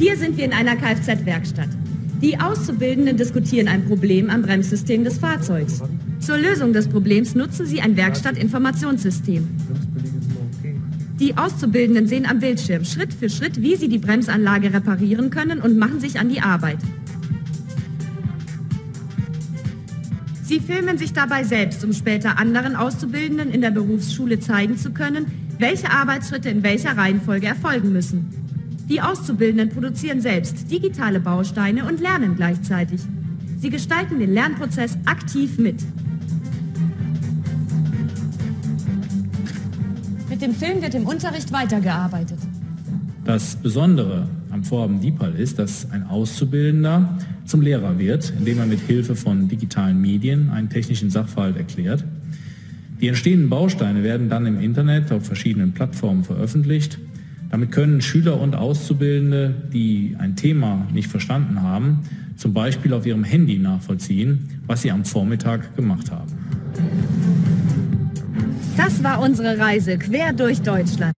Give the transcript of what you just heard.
Hier sind wir in einer Kfz-Werkstatt. Die Auszubildenden diskutieren ein Problem am Bremssystem des Fahrzeugs. Zur Lösung des Problems nutzen sie ein Werkstattinformationssystem. Die Auszubildenden sehen am Bildschirm Schritt für Schritt, wie sie die Bremsanlage reparieren können und machen sich an die Arbeit. Sie filmen sich dabei selbst, um später anderen Auszubildenden in der Berufsschule zeigen zu können, welche Arbeitsschritte in welcher Reihenfolge erfolgen müssen. Die Auszubildenden produzieren selbst digitale Bausteine und lernen gleichzeitig. Sie gestalten den Lernprozess aktiv mit. Mit dem Film wird im Unterricht weitergearbeitet. Das Besondere am Vorhaben DIPAL ist, dass ein Auszubildender zum Lehrer wird, indem er mit Hilfe von digitalen Medien einen technischen Sachverhalt erklärt. Die entstehenden Bausteine werden dann im Internet auf verschiedenen Plattformen veröffentlicht. Damit können Schüler und Auszubildende, die ein Thema nicht verstanden haben, zum Beispiel auf ihrem Handy nachvollziehen, was sie am Vormittag gemacht haben. Das war unsere Reise quer durch Deutschland.